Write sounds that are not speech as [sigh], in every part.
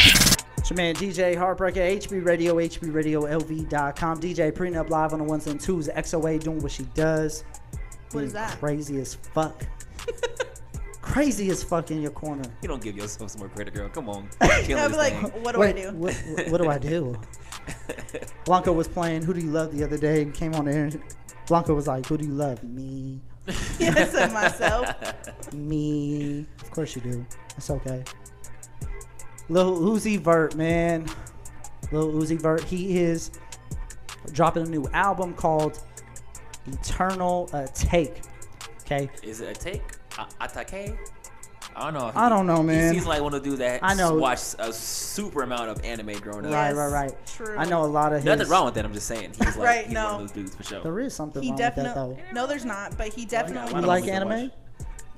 station. It's your man DJ Heartbreaker, HB Radio, HB Radio, HBRadioLV.com. DJ Prenup live on the ones and twos. XOA doing what she does. What is that? Crazy as fuck. [laughs] crazy as fuck in your corner. You don't give yourself some more credit, girl. Come on. [laughs] I'd be like, thing. what do Wait, I do? What, what, what do I do? [laughs] Blanco was playing Who Do You Love the other day and came on there. and Blanco was like, Who do you love? Me. yes, and myself. Me. Of course you do. It's okay. Lil Uzi Vert, man. Lil Uzi Vert, he is dropping a new album called Eternal uh, Take. Okay. Is it a take? A- Atake? I don't know. I don't know, man. He seems like one of the dudes that I know. watched a super amount of anime growing up. Right, right, right. True. I know a lot of Nothing wrong with that. I'm just saying. He's [laughs] like Right, he's no. one of those dudes for sure. There is something He wrong with that definitely. though. No, there's not. But he Why definitely. You not? like we can anime?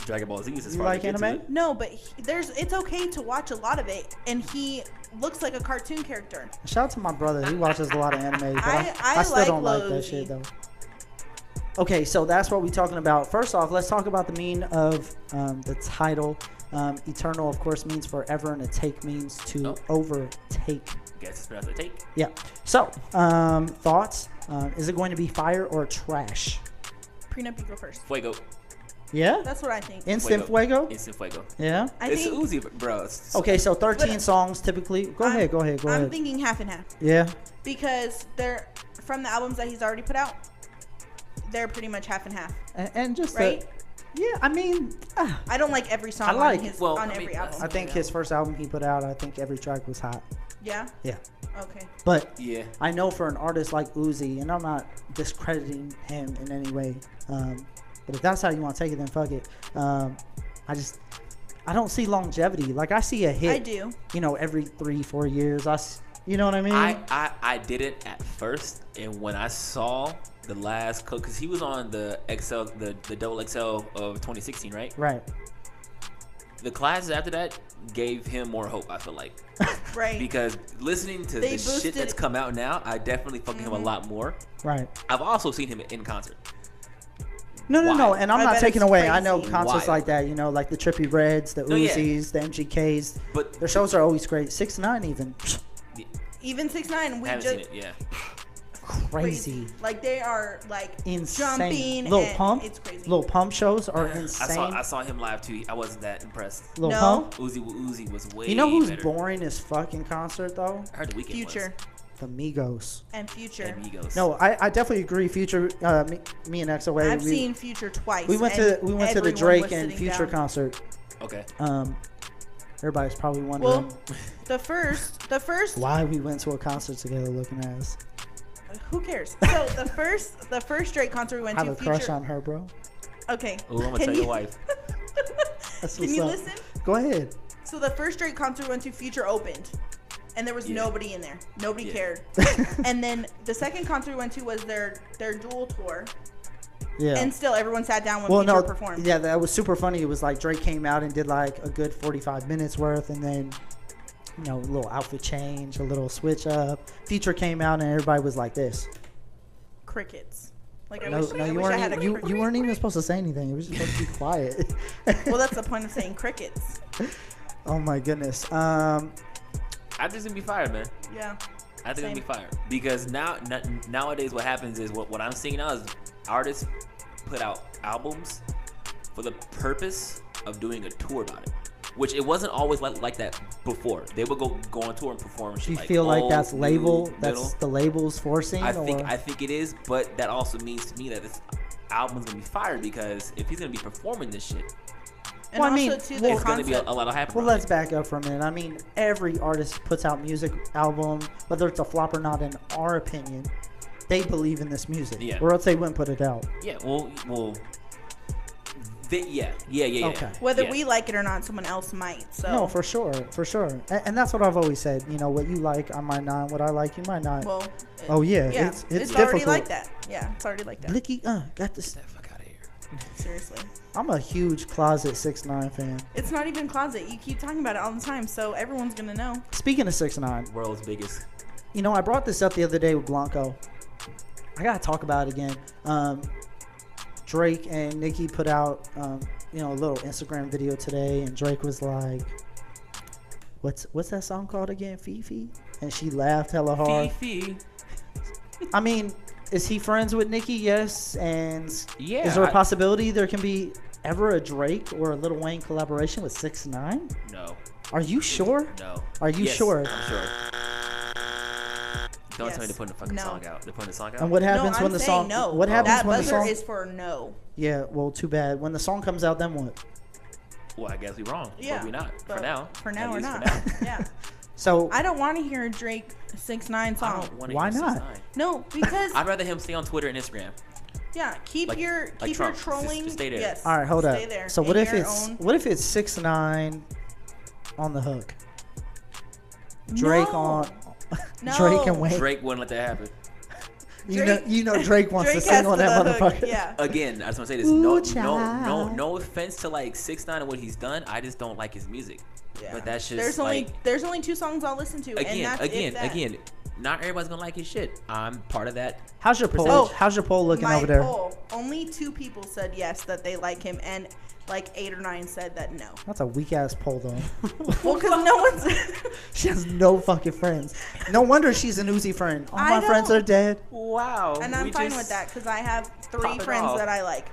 Watch. Dragon Ball Z is as You far like as I get to anime? No, but he, there's. It's okay to watch a lot of it, and he looks like a cartoon character. Shout out to my brother. He watches a lot of anime, but I, I- I, I still like don't like that shit though. Okay, so that's what we're talking about. First off, let's talk about the meaning of um, the title. Um, eternal, of course, means forever, and a take means to Oh. overtake. Guess it's pronounced a take. Yeah. So, um, thoughts? Um, is it going to be fire or trash? Prenup, you go first. Fuego. Yeah. That's what I think. Instant fuego. Instant fuego. Yeah. I it's think. Uzi, bro. It's- Okay, so 13 But- songs typically. Go I'm- ahead. Go ahead. Go I'm ahead. thinking half and half yeah. because they're from the albums that he's already put out. They're pretty much half and half, And, and just right? the, yeah. I mean, ah, I don't like every song I like- on his well, on I every mean, album. I think his first album he put out, I think every track was hot. yeah. Yeah. Okay. But yeah. I know for an artist like Uzi, and I'm not discrediting him in any way, um, but if that's how you want to take it, then fuck it. Um, I just, I don't see longevity. Like I see a hit, I do. you know, every three, four years. I you know what I mean? I, I I did it at first, and when I saw the last cook, because he was on the XL, the the double XL of 2016, right? right. The classes after that gave him more hope. I feel like [laughs] Right. because listening to They the shit that's come out now, I definitely fucking him a Mm-hmm. lot more. Right. I've also seen him in concert. No, no, no. And I'm I not taking it's away. I know concerts Wild. like that. You know, like the Trippie Redds, the No, yeah. Uzis, the MGKs. But Their shows are always great. Six nine even. Even six nine, we haven't just seen it. Yeah. Crazy. Like they are like Insane. jumping. Little Pump. It's crazy. Little Pump shows are I insane. saw I saw him live too. I wasn't that impressed. Little No. Pump. Uzi Uzi was way. You know who's better. boring as fucking concert though? I heard The Weeknd. Future The Migos. and Future. Was. Amigos. No, I, I definitely agree. Future, uh, me, me and XOA. I've we, seen Future twice. We went to we went to the Drake and Future down. concert. Okay. Um, everybody's probably wondering Well, the first, the first. why we went to a concert together, looking at us. Who cares? So the first, the first Drake concert we went to. Have to. a crush Future. on her, bro. Okay. Ooh, I'm gonna Can tell you- your wife. [laughs] That's Can you up. listen? Go ahead. So the first Drake concert we went to, Future opened, and there was Yeah. nobody in there. Nobody Yeah. cared. [laughs] and then the second concert we went to was their their dual tour, Yeah. and still everyone sat down when well, no, performed. yeah, that was super funny. It was like Drake came out and did like a good 45 minutes worth, and then you know, a little outfit change, a little switch up. Future came out and everybody was like this. Crickets. Like I No, wish, no, I, you weren't. had a even- you, cricket. you weren't even supposed to say anything. You were just supposed to be quiet. Well, that's the [laughs] point of saying crickets. oh my goodness. Um, I think it's gonna be fire, man. Yeah. I think Same. it'll be fire because now n- nowadays what happens is what, what I'm seeing now is artists put out albums for the purpose of doing a tour about it, which it wasn't always like, like that before. They would go go on tour and perform. and do shit you like feel like that's new, label? middle. That's the labels forcing? I think or? I think it is, but that also means to me that this album's gonna be fire because if he's gonna be performing this shit, And Well, I mean, too, well, the it's gonna be a, a lot of hype. Well, let's it. back up for a minute. I mean, every artist puts out music album, whether it's a flop or not. In our opinion, they believe in this music, Yeah. or else they wouldn't put it out. Yeah, well, well, they, yeah, yeah, yeah, yeah. Okay. Whether yeah. we like it or not, someone else might. So No, for sure, for sure, and, and that's what I've always said. You know, what you like, I might not. What I like, you might not. well. Oh, yeah, yeah. it's- it's already difficult. like that. Yeah, it's already like that. Blicky, uh, got this. Seriously, I'm a huge closet six nine fan. it's not even closet. You keep talking about it all the time, so everyone's gonna know. Speaking of six nine, World's biggest. you know, I brought this up the other day with Blanco. I gotta talk about it again. Um, Drake and Nicki put out, um, you know, a little Instagram video today, and Drake was like, what's what's that song called again? FEFE, and she laughed hella hard. FEFE. I mean, is he friends with Nicki? Yes, and Yeah, is there a possibility there can be ever a Drake or a Lil Wayne collaboration with Six Nine? No. Are you sure? No. Are you Yes, sure? I'm sure. Don't tell me Yes. they're putting the fucking No. song out. They're putting the song out. And what no, happens I'm when the song? no. What happens that when the buzzer song? is for no. yeah, well, too bad. When the song comes out, then what? Well, I guess we're wrong. Yeah, but we not for now. For now, we're not. For now. [laughs] yeah, So I don't want to hear a Drake six nine I song. don't want to Why not? 6ix9ine. No, [laughs] because I'd rather him stay on Twitter and Instagram. yeah, keep Like- your like keep Trump. your Just- trolling. just stay there. Yes. all right, hold stay up. There So in what if your it's own- what if it's Six Nine on the hook? Drake No. on No. [laughs] Drake and Wayne. Drake wouldn't let that happen. You Drake- know, you know Drake wants Drake to sing on that the hook, motherfucker. Yeah. Again, I just want to say this. Ooh, no, no, no, no offense to like Six Nine and what he's done. I just don't like his music. Yeah. But that's just there's only like there's only two songs I'll listen to, and again, that's again, that. again. Not everybody's gonna like his shit. I'm part of that. How's your poll? Oh, How's your poll looking My over there? poll, only two people said yes that they like him, and like eight or nine said that no. That's a weak ass poll though. [laughs] Well, because no one's. [laughs] she has no fucking friends. No wonder she's an Uzi friend. All I my friends don't- are dead. Wow. and I'm fine with that because I have three friends off. that I like.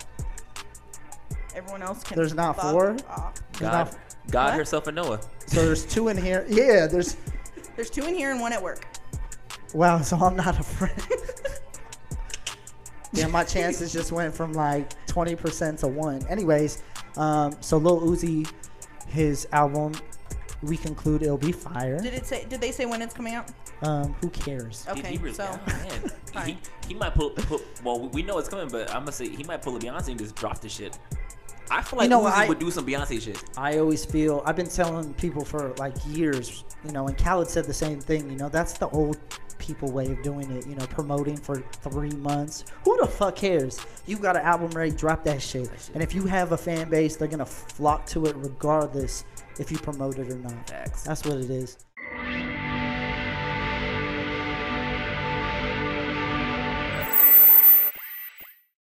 Everyone else can. There's not fuck four? off. There's God, not- God What? herself and Noah. So there's two in here. Yeah, there's. [laughs] There's two in here and one at work. Wow, so I'm not a friend. [laughs] yeah, my chances just went from like 20% to 1. Anyways, um, so Lil Uzi, his album, we conclude it'll be fire. Did it say? Did they say when it's coming out? Um, who cares? He- Okay, he really, so oh, man. [laughs] he, fine. he might pull, pull. Well, we- we know it's coming, but I'm gonna say he might pull a Beyonce and just drop the shit. I feel like know, Uzi I- would do some Beyonce shit. I always feel I've been telling people for like years, you know, and Khaled said the same thing. You know, that's the old people way of doing it. You know, promoting for three months. Who the fuck cares? You got an album ready, drop that shit. shit. And if you have a fan base, they're gonna flock to it regardless if you promote it or not. Facts. That's what it is.